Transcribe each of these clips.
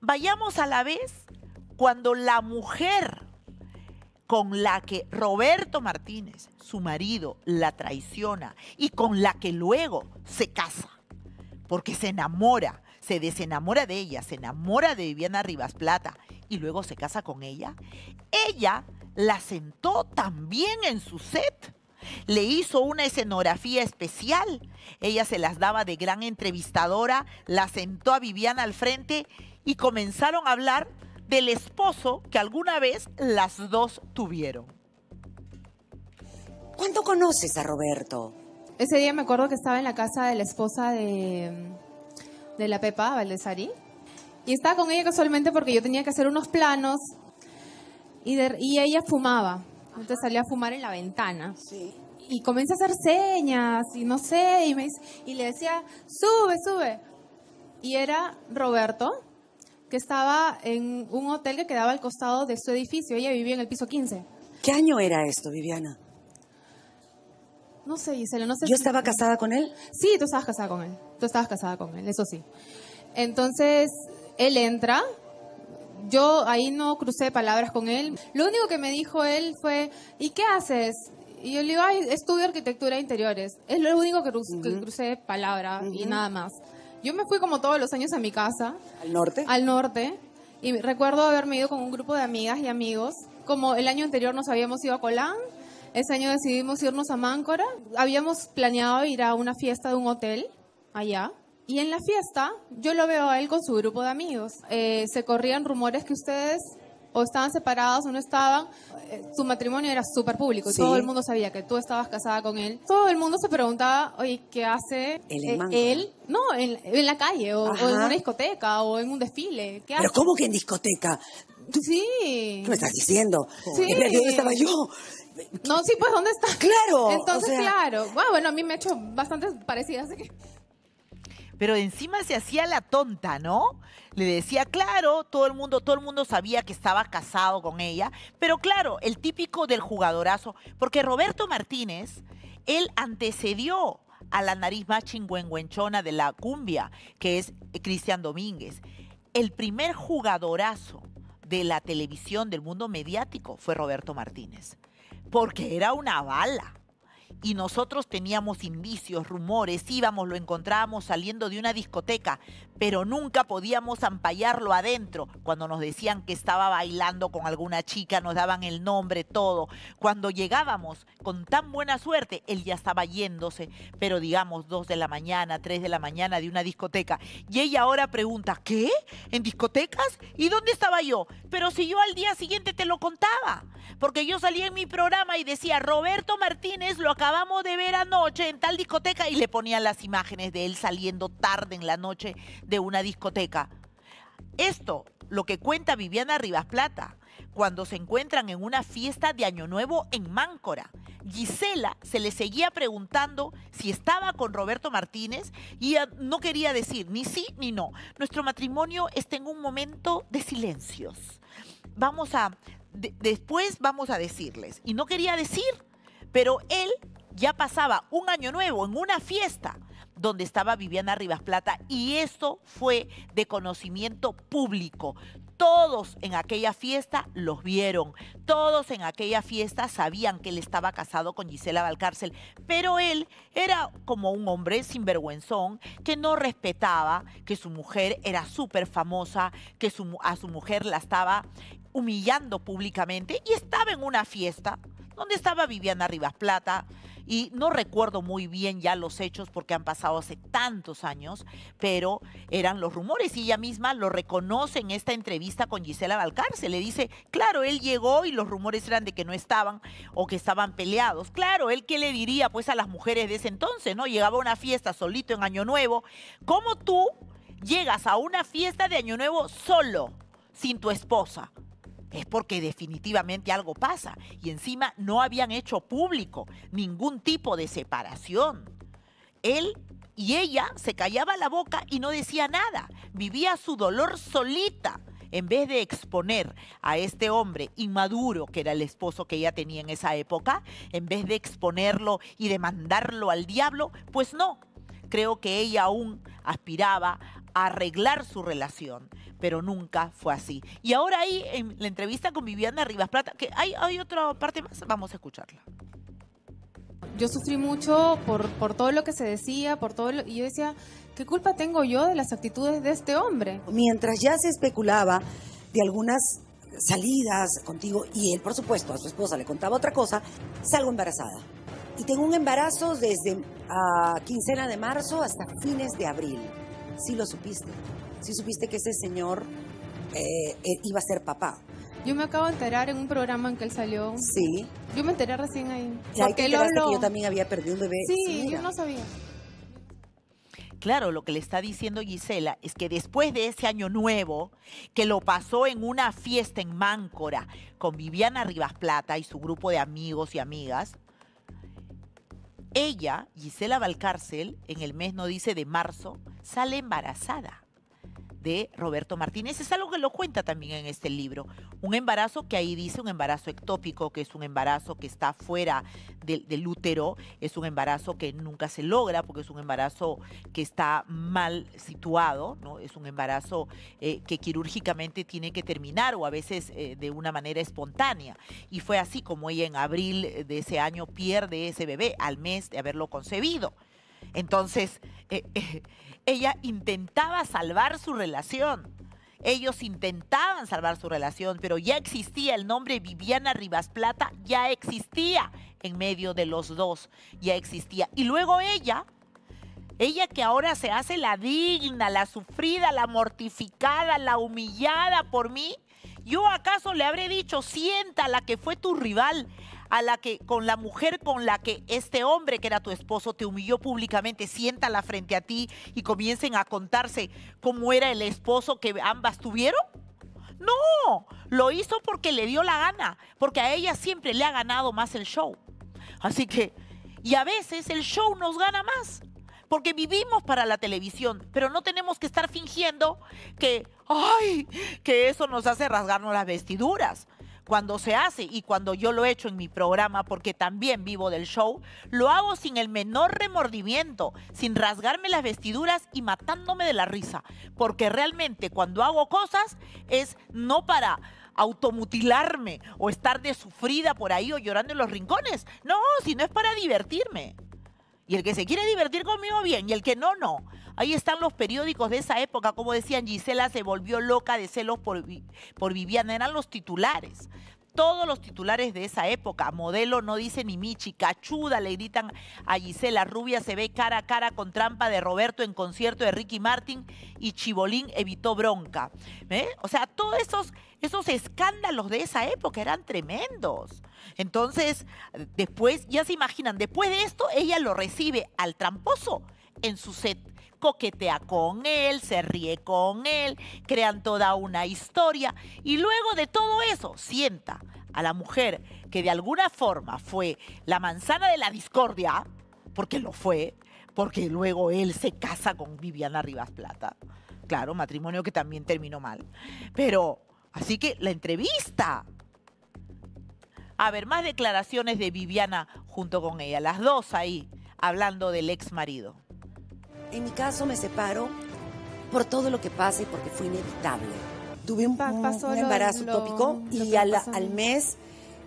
vayamos a la vez cuando la mujer con la que Roberto Martínez, su marido, la traiciona y con la que luego se casa, porque se enamora, se desenamora de ella, se enamora de Viviana Rivas Plata y luego se casa con ella, ella la sentó también en su set. Le hizo una escenografía especial. Ella se las daba de gran entrevistadora, la sentó a Viviana al frente y comenzaron a hablar del esposo que alguna vez las dos tuvieron. ¿Cuánto conoces a Roberto? Ese día me acuerdo que estaba en la casa de la esposa de, de la Pepa, Valdesari. Y estaba con ella casualmente porque yo tenía que hacer unos planos y, de- y ella fumaba. Entonces salía a fumar en la ventana. Y comienza a hacer señas y no sé, y, me y le decía, sube, sube. Y era Roberto, que estaba en un hotel que quedaba al costado de su edificio. Ella vivía en el piso 15. ¿Qué año era esto, Viviana? No sé, Gisela, no sé. ¿Yo si- estaba casada con él? Sí, tú estabas casada con él. Tú estabas casada con él, eso sí. Entonces, él entra. Yo ahí no crucé palabras con él. Lo único que me dijo él fue, ¿y qué haces? Y yo le digo, ay, estudio arquitectura de interiores. Es lo único que, cru- que crucé palabra y nada más. Yo me fui como todos los años a mi casa, ¿Al norte? al norte, y recuerdo haberme ido con un grupo de amigas y amigos. Como el año anterior nos habíamos ido a Colán, ese año decidimos irnos a Máncora. Habíamos planeado ir a una fiesta de un hotel allá. Y en la fiesta yo lo veo a él con su grupo de amigos. Eh, se corrían rumores que ustedes o estaban separados o no estaban. Eh, su matrimonio era súper público Sí. todo el mundo sabía que tú estabas casada con él. Todo el mundo se preguntaba, oye, ¿qué hace Él eh, Máncora. él? No, en, en la calle o, o en una discoteca o en un desfile. ¿Qué ¿Pero hace? cómo que en discoteca? Sí. ¿Qué me estás diciendo? Sí. ¿Dónde estaba yo? No, sí, pues ¿dónde está? Claro, Entonces, o sea- claro. Bueno, bueno, a mí me ha hecho bastante parecida, así que... Pero encima se hacía la tonta, ¿no? Le decía, claro, todo el mundo, todo el mundo sabía que estaba casado con ella, pero claro, el típico del jugadorazo, porque Roberto Martínez, él antecedió a la nariz más chingüengüenchona de la cumbia, que es Cristian Domínguez. El primer jugadorazo de la televisión, del mundo mediático, fue Roberto Martínez, porque era una bala y nosotros teníamos indicios, rumores, íbamos, lo encontrábamos saliendo de una discoteca, pero nunca podíamos ampallarlo adentro. Cuando nos decían que estaba bailando con alguna chica, nos daban el nombre, todo. Cuando llegábamos con tan buena suerte, él ya estaba yéndose, pero digamos dos de la mañana, tres de la mañana de una discoteca. Y ella ahora pregunta, ¿qué? ¿En discotecas? ¿Y dónde estaba yo? Pero si yo al día siguiente te lo contaba, porque yo salía en mi programa y decía, Roberto Martínez lo acabamos de ver anoche en tal discoteca y le ponían las imágenes de él saliendo tarde en la noche de una discoteca. Esto, lo que cuenta Viviana Rivas Plata, cuando se encuentran en una fiesta de Año Nuevo en Máncora. Gisela se le seguía preguntando si estaba con Roberto Martínez y no quería decir ni sí ni no. Nuestro matrimonio está en un momento de silencios. Vamos a, de- después vamos a decirles. Y no quería decir, pero él ya pasaba un año nuevo en una fiesta donde estaba Viviana Rivas Plata y esto fue de conocimiento público. Todos en aquella fiesta los vieron, todos en aquella fiesta sabían que él estaba casado con Gisela Valcárcel, pero él era como un hombre sinvergüenzón que no respetaba que su mujer era súper famosa, que a su mujer la estaba humillando públicamente y estaba en una fiesta donde estaba Viviana Rivas Plata y no recuerdo muy bien ya los hechos porque han pasado hace tantos años, pero eran los rumores y ella misma lo reconoce en esta entrevista con Gisela Valcárcel. Le dice, claro, él llegó y los rumores eran de que no estaban o que estaban peleados. Claro, él qué le diría pues a las mujeres de ese entonces, ¿no? Llegaba a una fiesta solito en Año Nuevo. ¿Cómo tú llegas a una fiesta de Año Nuevo solo, sin tu esposa? Es porque definitivamente algo pasa. Y encima no habían hecho público ningún tipo de separación. Él y ella se callaba la boca y no decía nada. Vivía su dolor solita. En vez de exponer a este hombre inmaduro, que era el esposo que ella tenía en esa época, en vez de exponerlo y de mandarlo al diablo, pues no. Creo que ella aún aspiraba arreglar su relación, pero nunca fue así. Y ahora ahí, en la entrevista con Viviana Rivas Plata, que hay, hay otra parte más, vamos a escucharla. Yo sufrí mucho por, por todo lo que se decía, por todo lo, y yo decía, ¿qué culpa tengo yo de las actitudes de este hombre? Mientras ya se especulaba de algunas salidas contigo y él, por supuesto, a su esposa le contaba otra cosa, salgo embarazada. Y tengo un embarazo desde a quincena de marzo hasta fines de abril. Sí lo supiste. Sí supiste que ese señor eh, eh, iba a ser papá. Yo me acabo de enterar en un programa en que él salió. Sí. Yo me enteré recién ahí. Y ahí Porque te él enteraste que yo también había perdido un bebé. Sí, mira. yo no sabía. Claro, lo que le está diciendo Gisela es que después de ese año nuevo, que lo pasó en una fiesta en Máncora con Viviana Rivas Plata y su grupo de amigos y amigas, ella, Gisela Valcárcel, en el mes, no dice, de marzo, sale embarazada de Roberto Martínez. Es algo que lo cuenta también en este libro. Un embarazo que ahí dice un embarazo ectópico, que es un embarazo que está fuera del, útero, es un embarazo que nunca se logra porque es un embarazo que está mal situado, ¿no? Es un embarazo eh, que quirúrgicamente tiene que terminar o a veces eh, de una manera espontánea. Y fue así como ella en abril de ese año pierde ese bebé al mes de haberlo concebido. Entonces, eh, eh, ella intentaba salvar su relación. Ellos intentaban salvar su relación, pero ya existía el nombre Viviana Rivas Plata, ya existía en medio de los dos, ya existía. Y luego ella, ella que ahora se hace la digna, la sufrida, la mortificada, la humillada por mí, yo acaso le habré dicho, sienta la que fue tu rival, a la que con la mujer con la que este hombre que era tu esposo te humilló públicamente, siéntala frente a ti y comiencen a contarse cómo era el esposo que ambas tuvieron? No, lo hizo porque le dio la gana, porque a ella siempre le ha ganado más el show. Así que, y a veces el show nos gana más, porque vivimos para la televisión, pero no tenemos que estar fingiendo que, ay, que eso nos hace rasgarnos las vestiduras. Cuando se hace y cuando yo lo he hecho en mi programa, porque también vivo del show, lo hago sin el menor remordimiento, sin rasgarme las vestiduras y matándome de la risa. Porque realmente cuando hago cosas es no para automutilarme o estar de sufrida por ahí o llorando en los rincones. No, sino es para divertirme. Y el que se quiere divertir conmigo, bien, y el que no, no. Ahí están los periódicos de esa época, como decían, Gisela se volvió loca de celos por, por Viviana, eran los titulares. Todos los titulares de esa época, modelo no dice ni Michi, cachuda le gritan a Gisela, rubia se ve cara a cara con trampa de Roberto en concierto de Ricky Martin y Chibolín evitó bronca. ¿Ve? O sea, todos esos, esos escándalos de esa época eran tremendos. Entonces, después, ya se imaginan, después de esto, ella lo recibe al tramposo en su set. Coquetea con él, se ríe con él, crean toda una historia y luego de todo eso sienta a la mujer que de alguna forma fue la manzana de la discordia, porque lo fue, porque luego él se casa con Viviana Rivas Plata. Claro, matrimonio que también terminó mal. Pero, así que la entrevista a ver, más declaraciones de Viviana junto con ella, las dos ahí, hablando del ex marido. En mi caso me separo por todo lo que pasa y porque fue inevitable. Tuve un, embarazo lo- tópico lo y al mes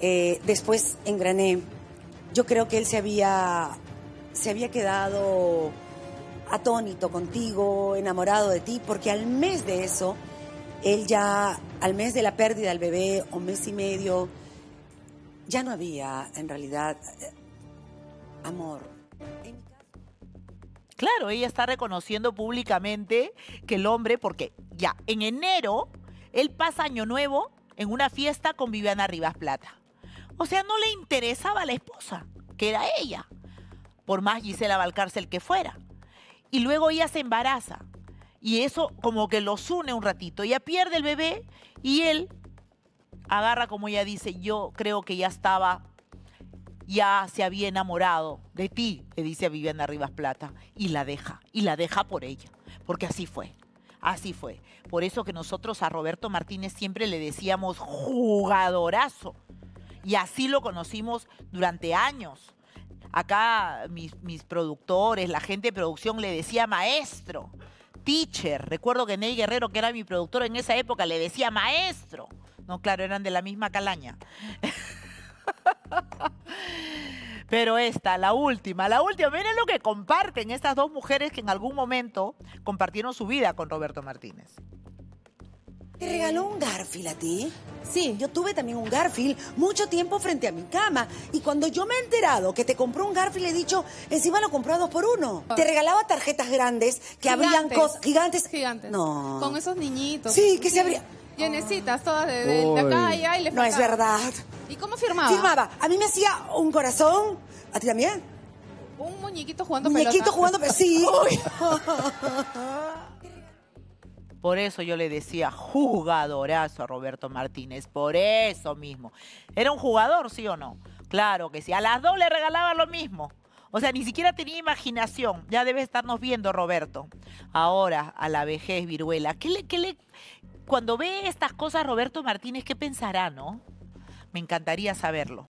eh, después engrané. Yo creo que él se había, se había quedado atónito contigo, enamorado de ti, porque al mes de eso, él ya, al mes de la pérdida del bebé, o mes y medio, ya no había en realidad eh, amor. Claro, ella está reconociendo públicamente que el hombre, porque ya en enero, él pasa Año Nuevo en una fiesta con Viviana Rivas Plata. O sea, no le interesaba a la esposa, que era ella, por más Gisela Valcárcel que fuera. Y luego ella se embaraza. Y eso como que los une un ratito. Ella pierde el bebé y él agarra, como ella dice, yo creo que ya estaba ya se había enamorado de ti, le dice a Viviana Rivas Plata, y la deja, y la deja por ella, porque así fue, así fue. Por eso que nosotros a Roberto Martínez siempre le decíamos jugadorazo, y así lo conocimos durante años. Acá mis, mis productores, la gente de producción le decía maestro. teacher. Recuerdo que Ney Guerrero, que era mi productor en esa época, le decía maestro. No, claro, eran de la misma calaña. Pero esta, la última, la última, miren lo que comparten estas dos mujeres que en algún momento compartieron su vida con Roberto Martínez. ¿Te regaló un Garfield a ti? Sí, Yo tuve también un Garfield mucho tiempo frente a mi cama. Y cuando yo me he enterado que te compró un Garfield, he dicho, encima lo compró a dos por uno. Te regalaba tarjetas grandes que abrían Gigantes. cosas. Gigantes. gigantes. No. Con esos niñitos. Sí, que se abría. Llenecitas todas de, de- de acá y allá y le No es verdad. ¿Y cómo firmaba? Firmaba. A mí me hacía un corazón. ¿A ti también? Un muñequito jugando Muñequito pelota. jugando. pe- Sí. Por eso yo le decía jugadorazo a Roberto Martínez, por eso mismo. ¿Era un jugador, sí o no? Claro que sí. A las dos le regalaban lo mismo. O sea, ni siquiera tenía imaginación. Ya debe estarnos viendo, Roberto. Ahora, a la vejez, viruela. ¿Qué le, qué le... Cuando ve estas cosas Roberto Martínez, ¿qué pensará, no? Me encantaría saberlo.